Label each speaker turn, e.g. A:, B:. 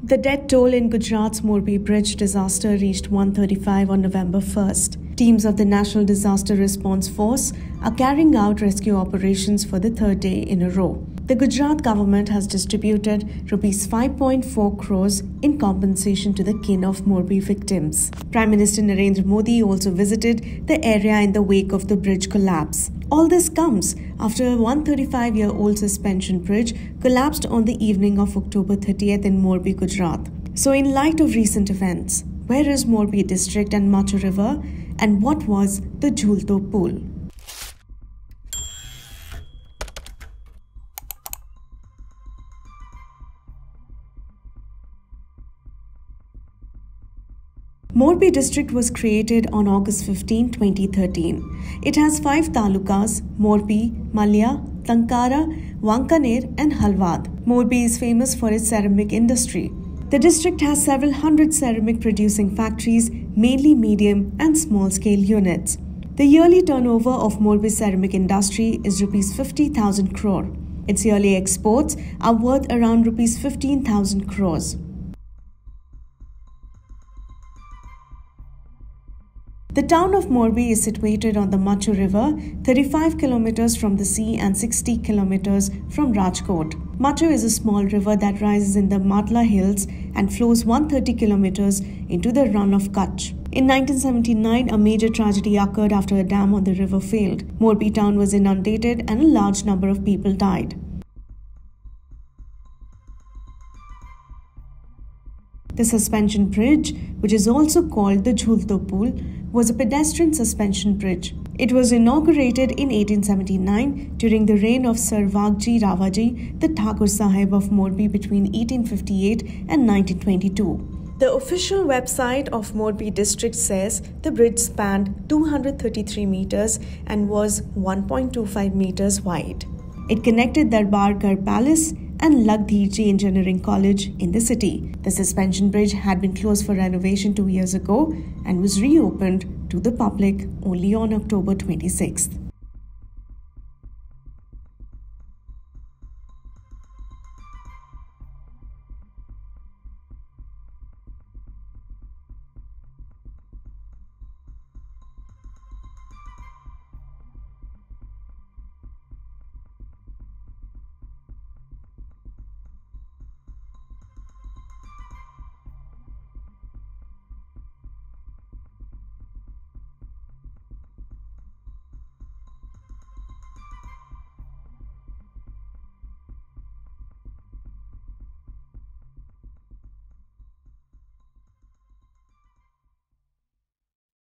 A: The death toll in Gujarat's Morbi Bridge disaster reached 135 on November 1st. Teams of the National Disaster Response Force are carrying out rescue operations for the third day in a row. The Gujarat government has distributed rupees 5.4 crores in compensation to the kin of Morbi victims. Prime Minister Narendra Modi also visited the area in the wake of the bridge collapse. All this comes after a 135 year old suspension bridge collapsed on the evening of October 30th in Morbi, Gujarat. So, in light of recent events, where is Morbi district and Machchhu River, and what was the Jhulto Pul? Morbi district was created on August 15, 2013. It has five talukas Morbi, Malya, Tankara, Wankaner, and Halwad. Morbi is famous for its ceramic industry. The district has several hundred ceramic producing factories, mainly medium and small scale units. The yearly turnover of Morbi ceramic industry is rupees 50,000 crore. Its yearly exports are worth around rupees 15,000 crores. The town of Morbi is situated on the Machchhu River, 35 kilometers from the sea and 60 kilometers from Rajkot. Machchhu is a small river that rises in the Matla Hills and flows 130 kilometers into the Rann of Kutch. In 1979, a major tragedy occurred after a dam on the river failed. Morbi town was inundated and a large number of people died. The suspension bridge, which is also called the Jhulto Pul, was a pedestrian suspension bridge. It was inaugurated in 1879 during the reign of Sir Wagji Rawaji, the Thakur Sahib of Morbi between 1858 and 1922. The official website of Morbi district says the bridge spanned 233 meters and was 1.25 meters wide. It connected Darbargarh Palace and Lakhdhirji Engineering College in the city. The suspension bridge had been closed for renovation two years ago and was reopened to the public only on October 26th.